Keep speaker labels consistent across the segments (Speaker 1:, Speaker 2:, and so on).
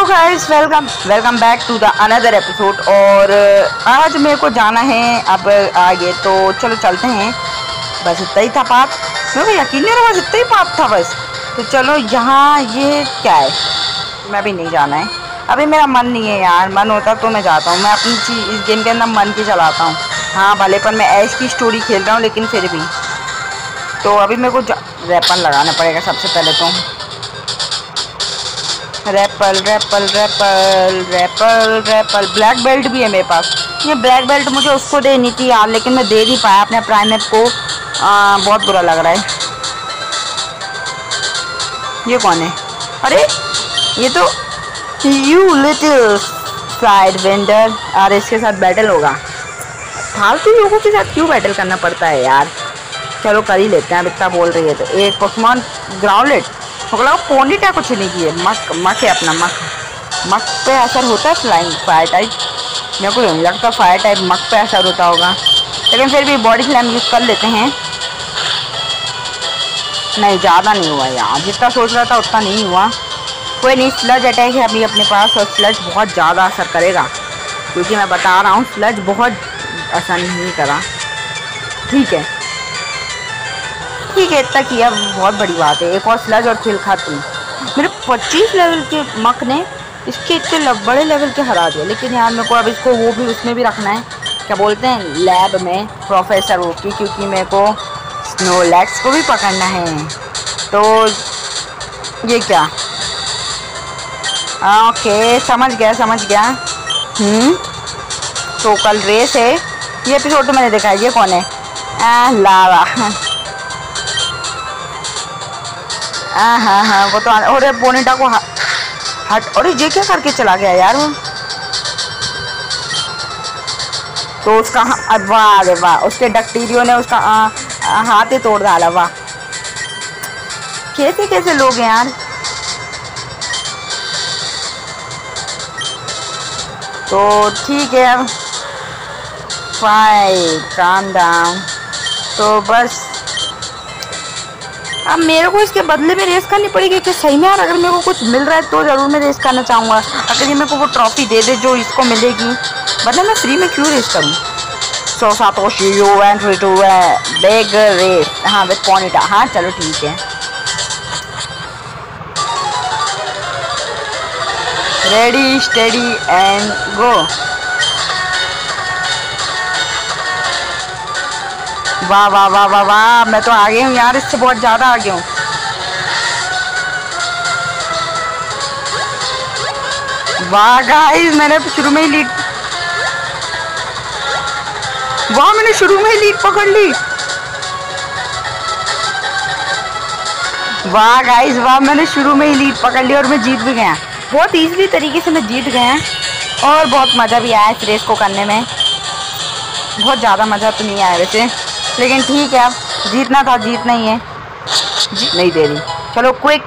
Speaker 1: Hello guys welcome welcome back to the another episode और uh, आज मेरे को जाना है अब आगे तो चलो चलते हैं। बस इतना ही था पाप। मेरे को यकीन नहीं रहा बस इतना ही पाप था बस। तो चलो यहाँ ये क्या है? मैं भी नहीं जाना है। अभी मेरा मन नहीं है यार। मन होता तो मैं जाता हूँ। मैं अपनी चीज़ इस गेम के अंदर मन की चलाता हूँ। हाँ भले पर मैं ऐश की स्टोरी खेल रहा हूँ लेकिन फिर भी। तो अभी मेरे को रैपन लगाना पड़ेगा सबसे पहले तो। Rappel rappel rappel rappel rappel black belt भी है मेरे पास। ये ब्लैक बेल्ट मुझे उसको देनी थी यार लेकिन मैं दे नहीं पाया। अपने प्राइम को आ, बहुत बुरा लग रहा है। ये कौन है? अरे ये तो यू लिटिल फ़्लाइट वेंडर और इसके साथ बैटल होगा। फालतू लोगों के साथ क्यों बैटल करना पड़ता है यार? चलो कर ही लेते हैं। अब इतना बोल रही है तो। एक पोस्टमॉन ग्राउंडलेट लगा पोनीटा कुछ नहीं किए? मक मक है अपना मक मक पे असर होता है फ्लाइंग फायर टाइप मेरे को नहीं लगता फायर टाइप मक पे असर होता होगा। लेकिन फिर भी बॉडी स्लैम यूज़ कर लेते हैं। नहीं, ज़्यादा नहीं हुआ यार। जितना सोच रहा था उतना नहीं हुआ। कोई नहीं स्लज अटैक है अभी अपने पास और स्लज बहुत ज़्यादा असर करेगा। क्योंकि मैं बता रहा हूँ स्लज बहुत असर नहीं करा। ठीक है। ठीक है इतना किया बहुत बड़ी बात है एक और स्लज और खिल खाती मेरे पच्चीस लेवल के मक ने इसके इतने बड़े लेवल के हरा दिया लेकिन यार मेरे को अब इसको वो भी उसमें भी रखना है। क्या बोलते हैं? लैब में प्रोफेसर वो की क्योंकि मेरे को स्नो लैक्स को भी पकड़ना है। तो ये क्या? आ, ओके समझ गया समझ गया। हम्म तो कल रेस है। ये एपिसोड तो मैंने देखा है ये कौन है? आ, लावा। हाँ हाँ हाँ वो तो अरे बोनेटा को हट अरे ये क्या करके चला गया यार वो? तो उसका वाह, अरे वाह, उसके डक्टीरियो ने उसका हाथ ही तोड़ डाला, वाह। कैसे कैसे लोग हैं यार? तो ठीक है फाइट काम डाउन तो बस अब मेरे को इसके बदले में रेस करनी पड़ेगी कि सही में यार अगर मेरे को कुछ मिल रहा है तो ज़रूर मैं रेस करना चाहूँगा। अगर ये मेरे को वो ट्रॉफी दे दे जो इसको मिलेगी। वरना मैं फ्री में क्यों रेस करूँ? So entry to big race हाँ विथ पॉनिटा हाँ चलो ठीक है। रेडी स्टेडी एंड गो वाह वाह वाह वाह वाह। मैं तो आगे हूँ यार, इससे बहुत ज़्यादा आगे हूँ। वाह गाइस मैंने शुरू में ही लीड वाह, मैंने शुरू में ही लीड पकड़ ली। वाह गाइस वाह, मैंने शुरू में ही लीड पकड़ ली और मैं जीत भी गया। बहुत इजीली तरीके से मैं जीत गया और बहुत मज़ा भी आया इस रेस को करने में। बहुत ज़्यादा मज़ा तो नहीं आया वैसे। लेकिन ठीक है अब जीतना था जीत नहीं है। जीत नहीं दे रही। चलो क्विक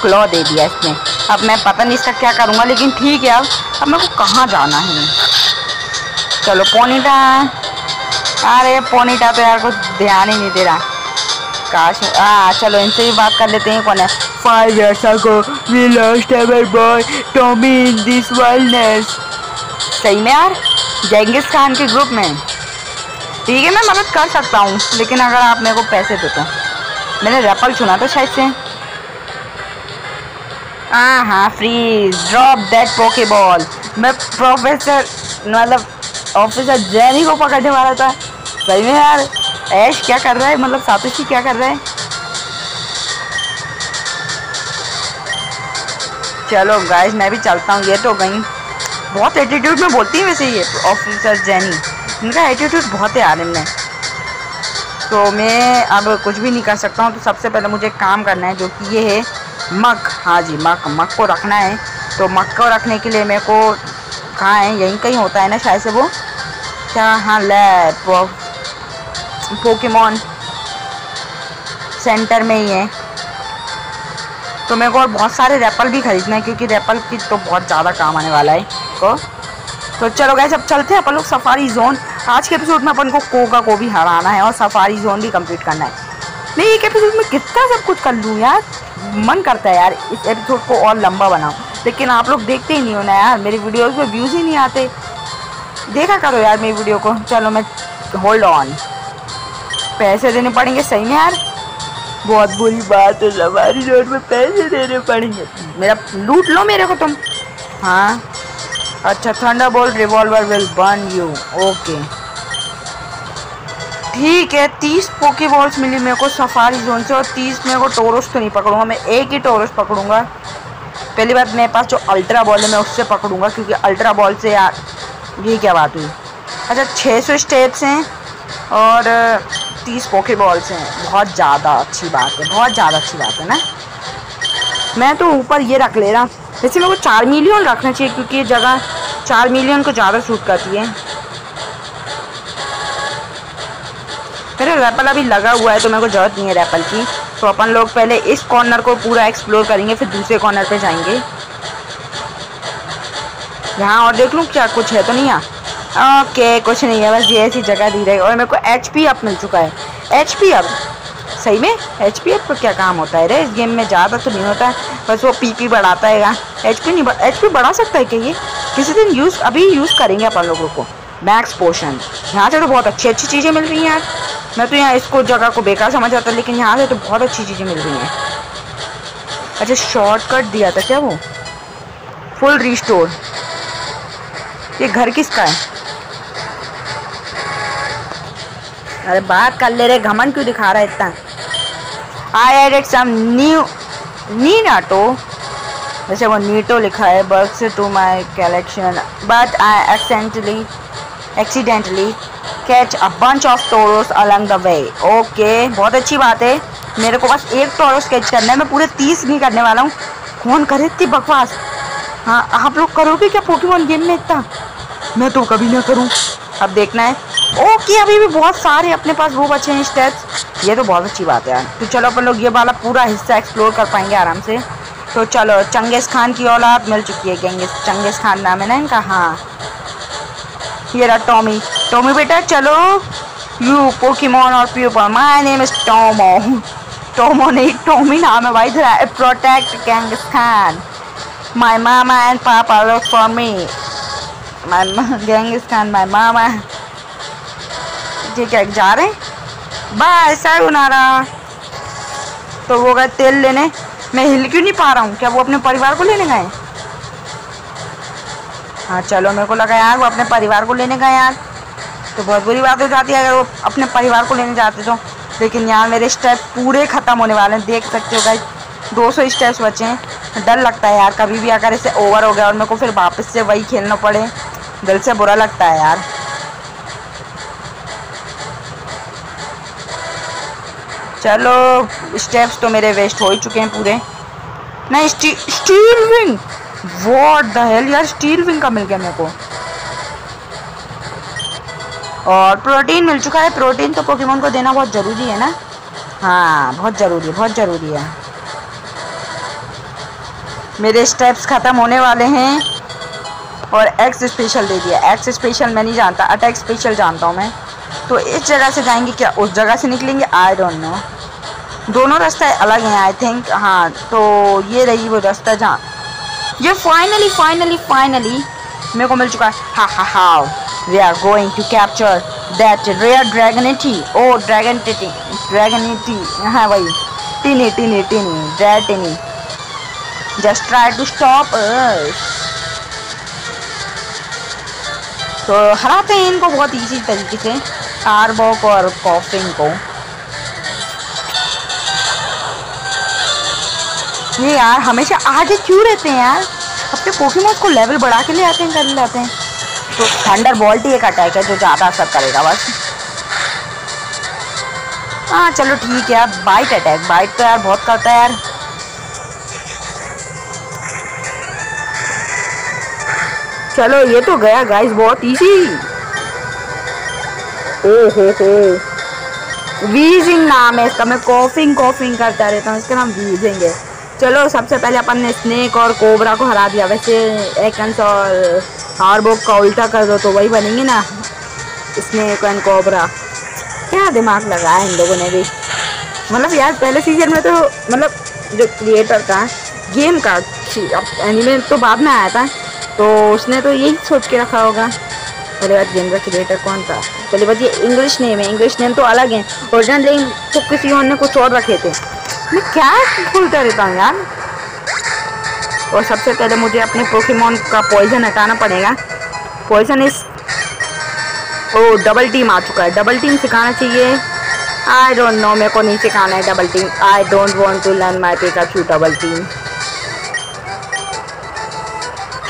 Speaker 1: क्लॉ दे दिया इसने। अब मैं पता नहीं इसका क्या करूँगा लेकिन ठीक है अब अब मेरे को कहाँ जाना है? चलो पोनीटा अरे पोनीटा तो यार कुछ ध्यान ही नहीं दे रहा। काश हाँ चलो इनसे भी बात कर लेते हैं कौन है? Five years ago we lost our boy Tommy in this wilderness सही में यार जेंगिस खान के ग्रुप में। ठीक है मैं मदद कर सकता हूँ, लेकिन अगर आप मेरे को पैसे दो तो। मैंने रैपल सुना था शायद से। हाँ हाँ freeze drop that poke ball मैं प्रोफेसर मतलब ऑफिसर जैनी को पकड़ने वाला था। सही में यार ऐश क्या कर रहा है? मतलब सातोशी क्या कर रहा है? चलो गाइस मैं भी चलता हूँ, ये तो गई। बहुत एटीट्यूड में बोलती है वैसे ये ऑफिसर जैनी इनका एटीट्यूड बहुत है यार इनमें तो मैं अब कुछ भी नहीं कर सकता हूँ तो सबसे पहले मुझे काम करना है, जो कि ये है मक हाँ जी मक मक को रखना है। तो मक को रखने के लिए मेरे को कहाँ है? यहीं कहीं होता है ना शायद से वो? क्या? हाँ लैब पोकेमॉन सेंटर में ही है। तो मेरे को और बहुत सारे रैपल भी खरीदना है, क्योंकि रैपल की तो बहुत ज़्यादा काम आने वाला है। को तो चलो गए सब चलते हैं अपन लोग सफारी जोन आज के एपिसोड में अपन को कोका को भी हराना है और सफारी जोन भी कंप्लीट करना है। मैं एक एपिसोड में कितना सब कुछ कर लूँ यार? मन करता है यार, इस एपिसोड को और लंबा बनाऊँ। लेकिन आप लोग देखते ही नहीं हो ना यार, मेरी वीडियोस में व्यूज़ ही नहीं आते। देखा करो यार मेरी वीडियो को। चलो मैं होल्ड ऑन पैसे देने पड़ेंगे, सही में यार? बहुत बुरी बात है हमारी रोड में पैसे देने पड़ेंगे। मेरा लूट लो मेरे को तुम। हाँ? अच्छा thunderbolt revolver will burn you okay ठीक है, तीस पोके बॉल्स मिली मेरे को सफारी जोन से और तीस मेरे को टोरस तो नहीं पकड़ूँगा, मैं एक ही टोरस पकड़ूँगा। पहली बात, मेरे पास जो अल्ट्रा बॉल है, मैं उससे पकड़ूँगा, क्योंकि अल्ट्रा बॉल से यार, ये क्या बात हुई? अच्छा छः सौ स्टेप्स हैं और तीस पोके बॉल्स हैं। बहुत ज़्यादा अच्छी बात है, बहुत ज़्यादा अच्छी बात है ना? मैं तो ऊपर ये रख ले रहा वैसे मेरे को चार मिलियन रखना चाहिए, क्योंकि ये जगह चार मिलियन को ज़्यादा सूट करती है। मेरा रैपल अभी लगा हुआ है तो मेरे को ज़रूरत नहीं है रैपल की। तो अपन लोग पहले इस कॉर्नर को पूरा एक्सप्लोर करेंगे, फिर दूसरे कॉर्नर पे जाएँगे। यहाँ और देख लूँ क्या कुछ है तो नहीं यहाँ। ओके कुछ नहीं है, बस ये ऐसी जगह दी रही और मेरे को एच पी अप मिल चुका है। एच पी अप सही में? एच पी अप क्या काम होता है रे? इस गेम में ज़्यादा तो नहीं होता। है बस वो पी पी बढ़ाता है एच पी नहीं एच पी बढ़ा सकता है क्या ये? किसी दिन यूज़ अभी यूज़ करेंगे अपन लोगों को। मैक्स पोशन यहाँ से तो बहुत अच्छी अच्छी चीज़ें मिल रही हैं यार। मैं तो यहाँ इसको जगह को बेकार समझ आता लेकिन यहाँ से तो बहुत अच्छी चीज़ें मिल रही हैं। अच्छा शॉर्टकट दिया था क्या वो? फुल रिस्टोर ये घर किसका है? अरे बात कर ले रहे घमन क्यों दिखा रहा है इतना? आई एडेड सम न्यू नी नाटो जैसे वो नीटो लिखा है Berks to my collection but I accidentally accidentally catch a bunch of Tauros along the way okay बहुत अच्छी बात है। मेरे को बस एक टोरोस कैच करना है। मैं पूरे तीस नहीं करने वाला हूँ। कौन करे इतनी बकवास? हाँ आप लोग करोगे क्या पोकेमोन गेम में इतना? मैं तो कभी ना करूँ। अब देखना है। ओके अभी भी बहुत सारे अपने पास वो बचे हैं स्टेप्स ये तो बहुत अच्छी बात है यार। तो चलो अपन लोग ये वाला पूरा हिस्सा एक्सप्लोर कर पाएँगे आराम से। तो चलो, चंगेज़ खान की औलाद मिल चुकी है गेंगिस चंगेज़ खान नाम है ना इनका? हाँ। ये रहा टॉमी टॉमी बेटा, चलो। यू पोकीमोन और pauper my name is Tomo Tomo नहीं टॉमी नाम है भाई protect Genghis Khan my mama and papa look for me my Genghis Khan my mama ठीक है जा रहे बाय सायुनारा तो वो गए तेल लेने। मैं हिल क्यों नहीं पा रहा हूँ? क्या वो अपने परिवार को लेने गए? हाँ चलो मेरे को लगा यार वो अपने परिवार को लेने गए यार। तो बहुत बुरी बात हो जाती है अगर वो अपने परिवार को लेने जाते तो। लेकिन यार मेरे स्टेप पूरे ख़त्म होने वाले हैं। देख सकते हो गाइस 200 स्टेप्स बचे हैं। डर लगता है यार कभी भी अगर इसे ओवर हो गया और मेरे को फिर वापस से वही खेलना पड़े दिल से बुरा लगता है यार। चलो स्टेप्स तो मेरे वेस्ट हो ही चुके हैं पूरे। नहीं स्टी, steel wing what the hell यार स्टील विंग का मिल गया मेरे को। और प्रोटीन मिल चुका है। प्रोटीन तो पोकेमोन को देना बहुत ज़रूरी है ना? हाँ बहुत ज़रूरी है बहुत ज़रूरी है। मेरे स्टेप्स ख़त्म होने वाले हैं। और एक्स स्पेशल दे दिया। एक्स स्पेशल मैं नहीं जानता। अटैक स्पेशल जानता हूँ मैं। तो इस जगह से जाएँगे क्या? उस जगह से निकलेंगे? आई डोंट नो दोनों रास्ते अलग हैं आई थिंक हाँ तो ये रही वो रास्ता जहाँ ये फाइनली फाइनली फाइनली मेरे को मिल चुका है हा हा हा we are going to capture that rare Dragonite oh Dragonite Dragonite हाँ वही teeny teeny teeny Dratini just try to stop तो हराते हैं इनको बहुत इजी तरीके से आरबॉक और कॉफिंग को ये यार, हमेशा आगे क्यों रहते हैं यार? अपने पोकेमोन को लेवल बढ़ा के ले आते हैं कर लाते हैं। तो थंडर बॉल्ट ही एक अटैक है जो ज़्यादा असर करेगा, बस। हाँ चलो ठीक है यार बाइट अटैक बाइट तो यार बहुत करता है यार। चलो, ये तो गया गाइस बहुत इजी ओहो हो वीजिंग नाम है इसका, मैं कॉफिंग कॉफिंग करता रहता हूँ, इसका नाम वीजिंग चलो, सबसे पहले अपन ने स्नेक और कोबरा को हरा दिया। वैसे एकन्स और हार्बोक का उल्टा कर दो तो वही बनेंगे ना। स्नेक एंड कोबरा क्या दिमाग लगाया इन लोगों ने भी? मतलब यार, पहले सीज़न में तो मतलब जो क्रिएटर था गेम का एनिमे तो बाद में आया था तो उसने तो यही सोच के रखा होगा। मेरे बात गेम का क्रिएटर कौन था? चलिए बात ये इंग्लिश नेम है। इंग्लिश नेम तो अलग है। ओरिजिनल नेम तो किसी और ने कुछ और रखे थे। मैं क्या भूलता रहता हूँ यार? और सबसे पहले मुझे अपने पोकेमोन का पॉइजन हटाना पड़ेगा। पॉइजन इस ओ डबल टीम आ चुका है। डबल टीम सिखाना चाहिए। आई डोंट नो मेरे को नहीं सिखाना है double team I don't want to learn my Pikachu double team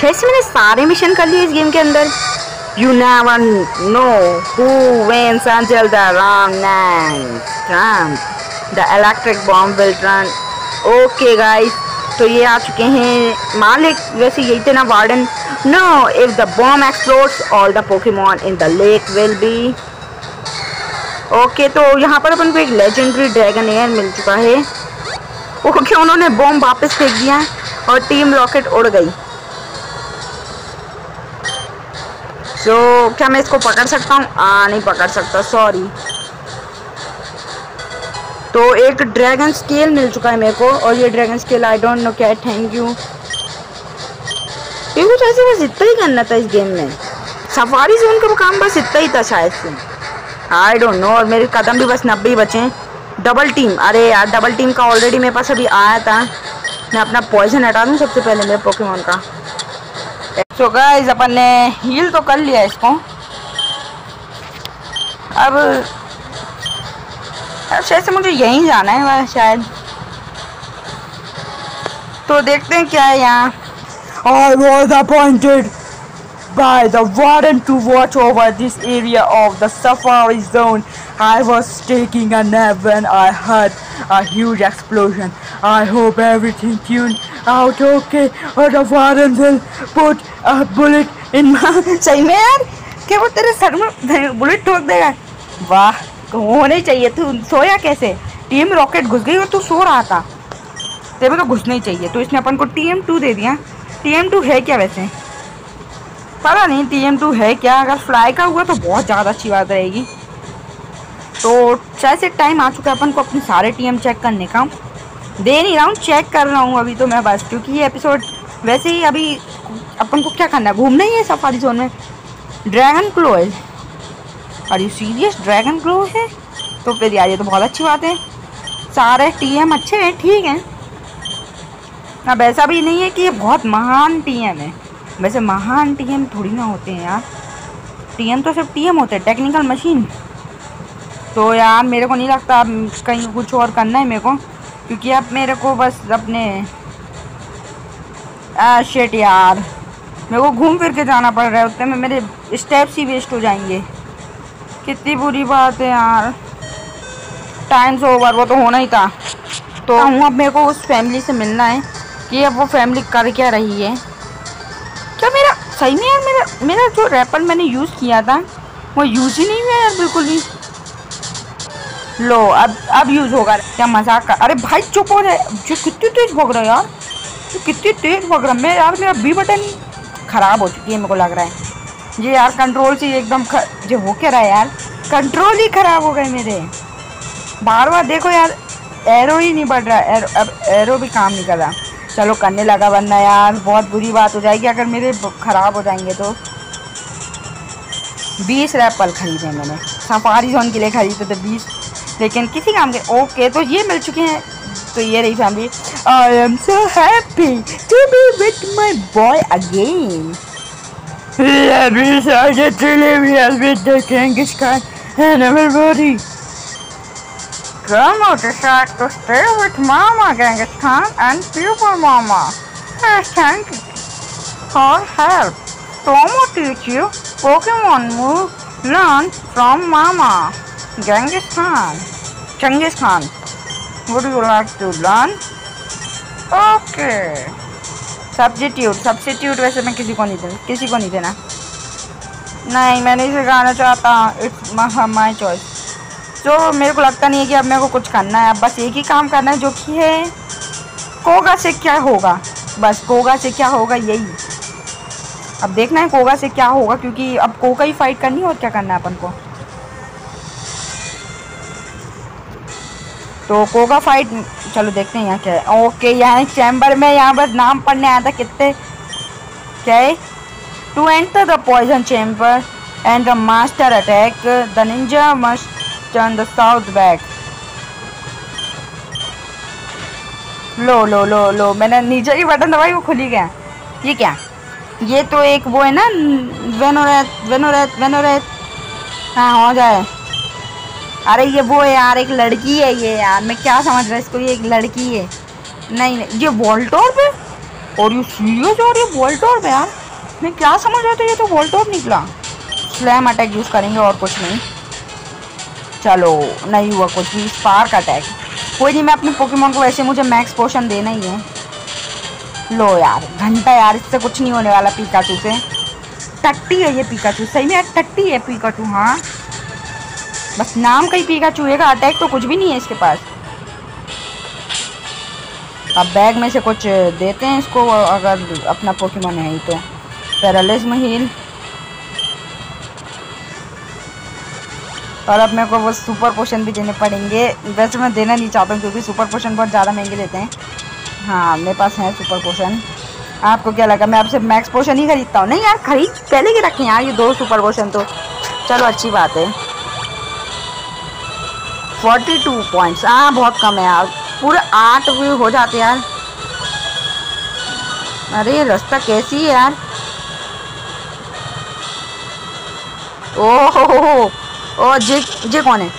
Speaker 1: कैसे मैंने सारे मिशन कर लिए इस गेम के अंदर। You never know who wins until the wrong name The electric bomb will run. Okay guys. तो ये आ चुके हैं मालिक। वैसे यही थे ना warden no if the bomb explodes all the Pokemon in the lake will be okay तो यहाँ पर अपन को एक लेजेंडरी ड्रैगन एयर मिल चुका है। ओके उन्होंने बॉम्ब वापस फेंक दिया? और टीम रॉकेट उड़ गई। सो so, क्या मैं इसको पकड़ सकता हूँ? नहीं पकड़ सकता सॉरी तो एक ड्रैगन स्केल मिल चुका है मेरे को, और ये dragon scale I don't know क्या थैंक यू ये कुछ ऐसे बस इतना ही करना था इस गेम में। सफारी जोन का काम बस इतना ही था शायद से। आई डोंट नो और मेरे कदम भी बस नब्बे बचे। डबल टीम अरे यार डबल टीम का ऑलरेडी मेरे पास अभी आया था। मैं अपना पॉइजन हटा दूँ सबसे पहले मेरे पोकेमोन का। सो गाइस अपन ने हील तो कर लिया इसको। अब अब शायद से मुझे यहीं जाना है वह शायद तो देखते हैं क्या है यहाँ
Speaker 2: I was appointed by the warden to watch over this area of the safari zone. I was taking a nap when I heard a huge explosion. I hope everything tuned out okay or the warden will put a bullet in my...
Speaker 1: सही में यार क्या वो तेरे sir में bullet ठोक देगा वाह होना चाहिए। तू सोया कैसे? टीम रॉकेट घुस गई और तू सो रहा था। तेरे तो घुसना ही चाहिए। तो इसने अपन को टी एम टू दे दिया। टी एम टू है क्या वैसे? पता नहीं टी एम टू है क्या? अगर फ्लाई का हुआ तो बहुत ज़्यादा अच्छी बात रहेगी। तो शायद से टाइम आ चुका है अपन को अपने सारे टी एम चेक करने का। दे नहीं रहा हूँ चेक कर रहा हूँ अभी तो मैं बस। क्योंकि ये एपिसोड वैसे ही अभी अपन को क्या करना है? घूमना ही है सफारी जोन में। ड्रैगन क्लो है are you serious dragon grow है? तो फिर यार, ये तो बहुत अच्छी बात है। सारे टीएम अच्छे हैं, ठीक हैं। अब ऐसा भी नहीं है कि ये बहुत महान टीएम है। वैसे महान टीएम थोड़ी ना होते हैं यार। टीएम तो सिर्फ़ टीएम होते हैं टेक्निकल मशीन तो यार, मेरे को नहीं लगता अब कहीं कुछ और करना है मेरे को। क्योंकि अब मेरे को बस अपने शेट यार। मेरे को घूम फिर के जाना पड़ रहा है, उतने में मेरे स्टेप्स ही वेस्ट हो जाएँगे। कितनी बुरी बात है यार। टाइम से ओवर वो तो होना ही था। तो हूँ अब मेरे को उस फैमिली से मिलना है कि अब वो फैमिली कर क्या रही है। क्या मेरा सही में यार मेरा मेरा जो रैपर मैंने यूज़ किया था वो यूज़ ही नहीं हुआ यार बिल्कुल भी। लो अब अब यूज़ होगा। क्या मज़ाक का अरे भाई चुप हो जाए जो कितनी तेज़ भग रहा है यार। जो कितनी तेज़ भग रहा है। मैं यार मेरा बी बटन ख़राब हो चुकी है मेरे को लग रहा है। ये यार कंट्रोल से एकदम ख... जो हो क्या रहा है यार? कंट्रोल ही ख़राब हो गए मेरे। बार बार देखो यार एरो ही नहीं बढ़ रहा। एरो अब एरो भी काम नहीं कर रहा। चलो करने लगा वरना यार, बहुत बुरी बात हो जाएगी। अगर मेरे ख़राब हो जाएँगे तो। बीस रैपल खरीदे मैंने। सफारी जोन के लिए खरीदे थे बीस। लेकिन किसी काम के ओके तो ये मिल चुके हैं। तो ये रही family I am so happy to be with my boy again
Speaker 2: Me decided to live here with the Genghis Khan and everybody.
Speaker 1: Grandma decided to stay with Mama Genghis Khan and Super Mama. I thank her help. Tomo teach you Pokemon move learn from Mama Genghis Khan. Genghis Khan. Would you like to learn? Okay. Substitute substitute वैसे मैं किसी को नहीं देना किसी को नहीं देना। नहीं, मैं नहीं सिखाना चाहता। इट्स माई चॉइस तो मेरे को लगता नहीं है कि अब मेरे को कुछ करना है। अब बस एक ही काम करना है, जो कि है, कोगा से क्या होगा? बस कोगा से क्या होगा, यही। अब देखना है कोगा से क्या होगा, क्योंकि अब कोगा ही फाइट करनी है और क्या करना है अपन को। तो कोगा फाइट चलो देखते हैं यहाँ क्या है। ओके यहाँ चैम्बर में यहाँ बस नाम पढ़ने आया था कितने? क्या है? To enter the poison chamber and the master attack the ninja must turn the south back लो लो लो लो, मैंने नीचे ही बटन दबाई, वो खुल गया ये क्या? ये तो एक वो है ना वेनोरेत वेनोरेत वेनोरेत हाँ हो जाए। अरे ये वो है यार, एक लड़की है ये यार। मैं क्या समझ रहा इसको ये एक लड़की है। नहीं नहीं, ये वॉल्टोर पे और ये सीरियस और ये वॉल्टोर पे यार। मैं क्या समझ रहा था ये तो वॉल्टोर निकला। स्लैम अटैक यूज़ करेंगे और कुछ नहीं। चलो, नहीं हुआ कुछ भी, स्पार्क अटैक। कोई नहीं, मैं अपने पोकेमोन को वैसे मुझे मैक्स पोशन देना ही है। लो यार, घंटा यार, इससे कुछ नहीं होने वाला पीकाचू से। टट्टी है ये पीकाचू सही में यार, टट्टी है पीकाचू हाँ। बस नाम का ही पीकाचू है अटैक तो कुछ भी नहीं है इसके पास। अब बैग में से कुछ देते हैं इसको, अगर अपना पोकेमोन है ही तो। पैरालिस में हील और अब मेरे को वो सुपर पोशन भी देने पड़ेंगे। वैसे मैं देना नहीं चाहता हूँ, क्योंकि सुपर पोशन बहुत ज़्यादा महँगे देते हैं। हाँ मेरे पास है सुपर पोशन आपको क्या लगा? मैं आपसे मैक्स पोशन ही खरीदता हूँ। नहीं यार, खरीद, पहले के रखें यार ये दो सुपर पोशन तो। चलो, अच्छी बात है। फोर्टी टू पॉइंट्स हाँ बहुत कम है यार पूरे आठ भी हो जाते यार अरे रास्ता कैसी है यार ओहो ओ जे जे कौन है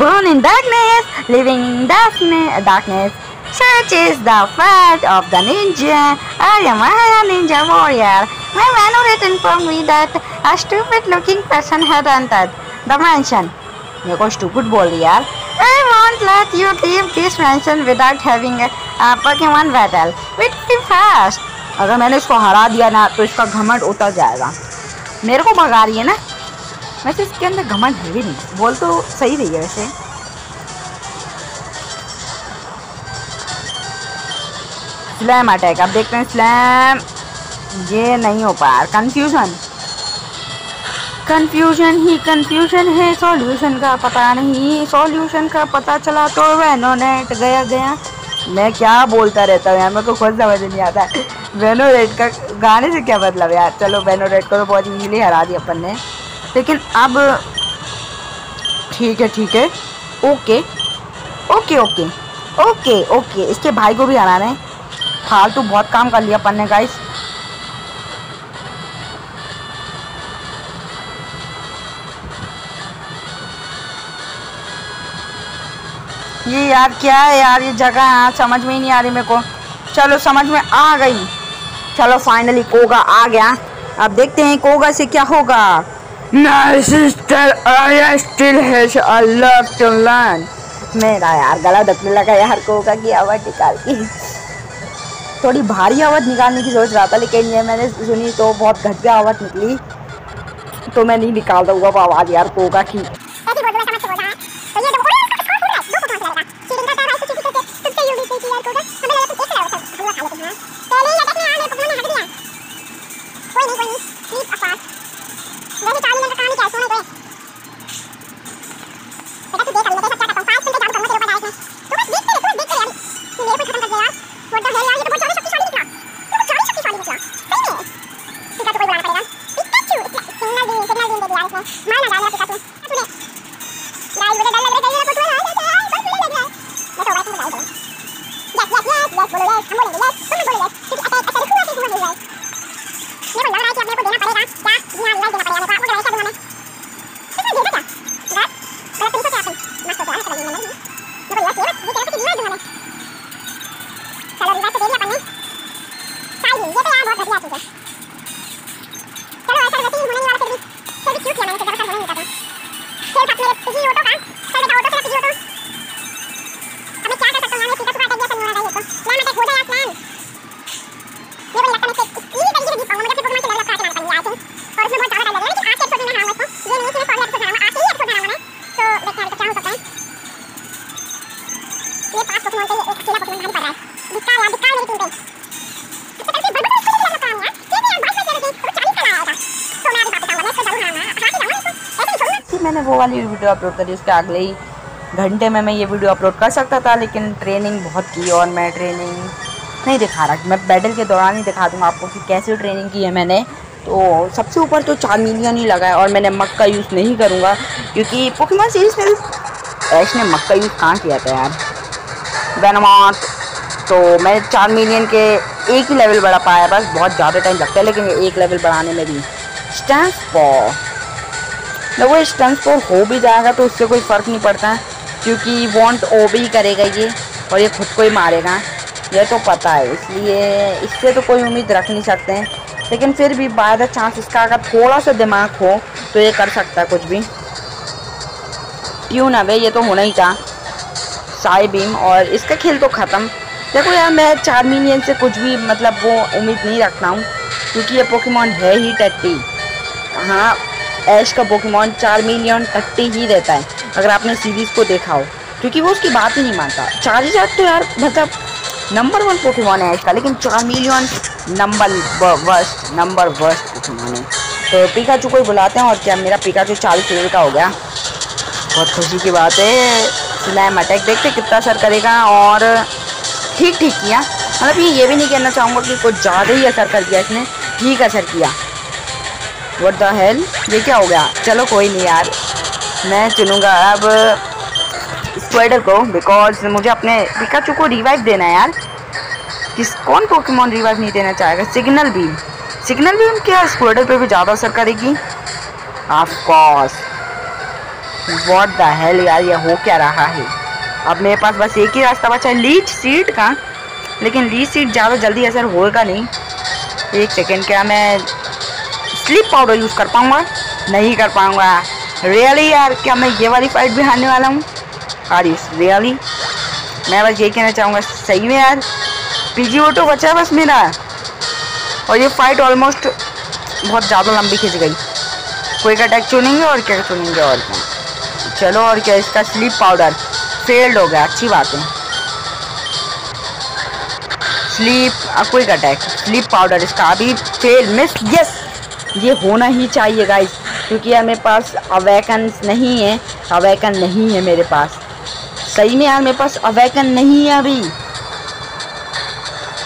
Speaker 1: born in darkness living in darkness darkness Such is the fate of the ninja. I am a ninja warrior. My manor informed me that a stupid looking person had entered the mansion. मेरे को stupid बोल रही यार। Won't let you leave this mansion without having a, a Pokemon battle. With me अगर मैंने इसको हरा दिया ना तो इसका घमंड उतर जाएगा। मेरे को भगा रही है ना? वैसे इसके अंदर घमंड है भी नहीं। बोल तो सही रही है वैसे। स्लैम अटैक अब देखते हैं स्लैम ये नहीं हो पाया कंफ्यूजन कंफ्यूजन ही कंफ्यूजन है सॉल्यूशन का पता नहीं। सॉल्यूशन का पता चला तो वैनो नेट गया गया। मैं क्या बोलता रहता हूँ यार, मेरे को खुद समझ नहीं आता। वेनो रेड का गाने से क्या मतलब यार? चलो वेनो रेड को तो बहुत इजीली हरा दिया अपन ने। लेकिन अब ठीक है ठीक है। Okay okay okay okay okay इसके भाई को भी हराना है। फालतू बहुत काम कर लिया अपन ने गाइस ये यार क्या है यार ये जगह यहाँ समझ में ही नहीं आ रही मेरे को। चलो समझ में आ गई। चलो फाइनली कोगा आ गया। अब देखते हैं कोगा से क्या होगा।
Speaker 2: My sister, I still has a lot to learn.
Speaker 1: मेरा यार गला दबने लगा यार कोगा की आवाज़ निकाल की। थोड़ी भारी आवाज़ निकालने की सोच रहा था लेकिन ये मैंने सुनी तो बहुत घटिया आवाज़ निकली। तो मैं नहीं निकाल दूँगा वो आवाज़ यार कोगा की। अपलोड करी उसके अगले ही घंटे में मैं ये वीडियो अपलोड कर सकता था, लेकिन ट्रेनिंग बहुत की और मैं ट्रेनिंग नहीं दिखा रहा। मैं बैटल के दौरान ही दिखा दूँगा आपको कि कैसे ट्रेनिंग की है मैंने। तो सबसे ऊपर तो चार मिलियन ही लगा है और मैंने मक का यूज़ नहीं करूँगा, क्योंकि पोकेमोन सीरीज़ में ऐश ने मक का यूज़ कहाँ किया था यार? वेनमार्ट तो मैं चार मिलियन के एक ही लेवल बढ़ा पाया, बस बहुत ज़्यादा टाइम लगता है, लेकिन एक लेवल बढ़ाने में भी। स्टैंड फॉर जब वो स्टंस फॉर हो भी जाएगा तो उससे कोई फ़र्क नहीं पड़ता, क्योंकि वॉन्ट ओ भी करेगा ये, और ये खुद को ही मारेगा। ये तो पता है, इसलिए इससे तो कोई उम्मीद रख नहीं सकते हैं। लेकिन फिर भी बाय द चांस इसका अगर थोड़ा सा दिमाग हो तो ये कर सकता है कुछ भी। क्यों ना भाई, ये तो होना ही था। साई बीम और इसका खेल तो ख़त्म। देखो यार, मैं चार मिलियन से कुछ भी मतलब वो उम्मीद नहीं रखता हूँ, क्योंकि ये पोकेमॉन है ही टट्टी। हाँ ऐश का पोकेमॉन चार मिलियन टट्टी ही रहता है। अगर आपने सीरीज़ को देखा हो, क्योंकि वो उसकी बात ही नहीं मानता। चार ही तो यार मतलब नंबर वन पोकेमॉन है ऐश का, लेकिन चार million number worst number worst Pokemon है। तो पिकाचू को ही बुलाते हैं और क्या मेरा पिकाचू चालीस लेवल का हो गया? बहुत खुशी की बात है। स्लैम अटैक देखते कितना असर करेगा और ठीक ठीक किया। मतलब ये ये भी नहीं कहना चाहूँगा कि कुछ ज़्यादा ही असर कर दिया इसने। ठीक असर किया। वट द हेल ये क्या हो गया? चलो कोई नहीं यार। मैं चुनूँगा अब स्क्वाइडर को बिकॉज़ मुझे अपने पिकाचू को रिवाइव देना है यार। किस, कौन पोकेमोन रिवाइव नहीं देना चाहेगा? सिग्नल बीम सिग्नल बीम क्या स्क्वाइडर पे भी ज़्यादा असर करेगी? Of course what the hell यार, ये हो क्या रहा है? अब मेरे पास बस एक ही रास्ता बचा है। लीच सीट का। लेकिन लीच सीट ज़्यादा जल्दी असर होगा नहीं। एक सेकेंड क्या मैं स्लीप पाउडर यूज़ कर पाऊँगा? नहीं कर पाऊँगा। रियली यार, क्या मैं ये वाली फाइट भी हारने वाला हूँ? आर रियली मैं बस ये कहना चाहूँगा, सही में यार। पीजी ऑटो बचा बस मेरा। और ये फाइट ऑलमोस्ट बहुत ज़्यादा लंबी खिंच गई। कोई अटैक चुनेंगे और क्या चुनेंगे और क्या? चलो और क्या, इसका स्लीप पाउडर फेल्ड हो गया, अच्छी बात है। Sleep quick attack sleep powder इसका अभी फेल मिस यस ये होना ही चाहिए गाइस क्योंकि यार मेरे पास अवैकन नहीं है अवैकन नहीं है मेरे पास। सही में यार मेरे पास अवैकन नहीं है अभी।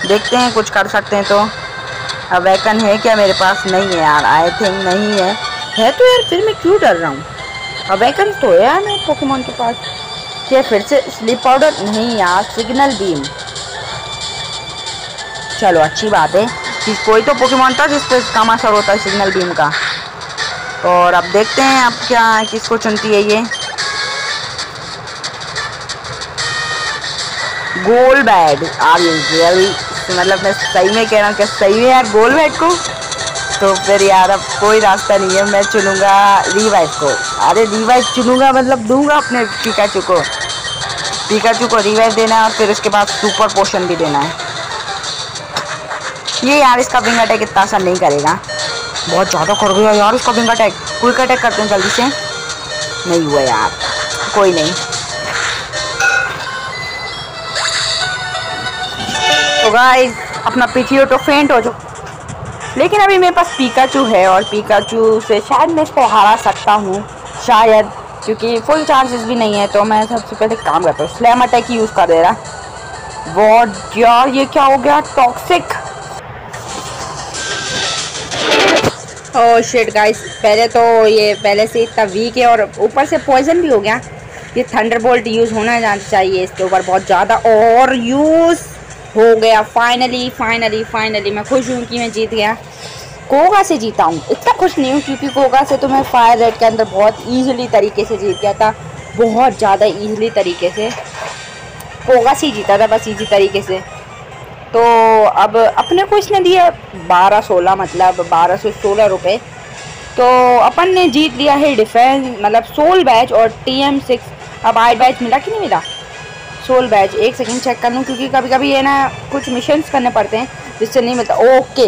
Speaker 1: देखते हैं, कुछ कर सकते हैं तो। अवैकन है क्या मेरे पास? नहीं है यार आई थिंक नहीं है। है तो यार, फिर मैं क्यों डर रहा हूँ? अवैकन तो है यार मेरे पोकेमोन के पास। क्या फिर से स्लीप पाउडर नहीं यार सिग्नल बीम चलो, अच्छी बात है। कि कोई तो पोकेमोन था जिस पर कम असर होता है सिग्नल बीम का। और अब देखते हैं आप क्या, किसको चुनती है ये? गोल बैड आर यू रियली मतलब मैं सही में कह रहा हूँ क्या सही में यार गोल बैड को? तो फिर यार अब कोई रास्ता नहीं है, मैं चुनूँगा रिवाइव को। अरे रिवाइव चुनूँगा मतलब दूँगा अपने पिकाचू को। पिकाचू को रिवाइव देना है और फिर उसके बाद सुपर पोशन भी देना है। ये यार इसका विंग अटैक इतना असर नहीं करेगा। बहुत ज़्यादा कर गया यार इसका विंग अटैक क्विक अटैक करते हैं जल्दी से। नहीं हुआ यार। कोई नहीं। तो गाइस अपना पीछे तो फेंट हो जाओ। लेकिन अभी मेरे पास पीकाचू है और पीकाचू से शायद मैं इसको हरा सकता हूँ। शायद, क्योंकि फुल चांसेस भी नहीं है तो मैं सबसे पहले काम करता हूँ। स्लैम अटैक यूज़ कर दे रहा। वॉट यार, ये क्या हो गया? टॉक्सिक ओह शिट गाइस पहले तो ये, पहले से इतना वीक है और ऊपर से पॉइजन भी हो गया। ये थंडर बोल्ट यूज़ होना चाहिए इसके ऊपर बहुत ज़्यादा और यूज़ हो गया। फाइनली फाइनली फाइनली मैं खुश हूँ कि मैं जीत गया। कोगा से जीता हूँ। इतना खुश नहीं हूँ क्योंकि कोगा से तो मैं फायर रेड के अंदर बहुत ईजिली तरीके से जीत गया था। बहुत ज़्यादा ईजिली तरीके से। कोगा से जीता था, बस ईजी तरीके से। तो अब अपने को इसने दिया बारह सोलह मतलब बारह सौ सोलह रुपये तो अपन ने जीत लिया है डिफेंस मतलब सोल बैच और टी एम सिक्स। अब आई बैच मिला कि नहीं मिला? सोल बैच, एक सेकंड चेक कर लूँ, क्योंकि कभी कभी ये ना कुछ मिशन करने पड़ते हैं, जिससे नहीं मिलता। ओके।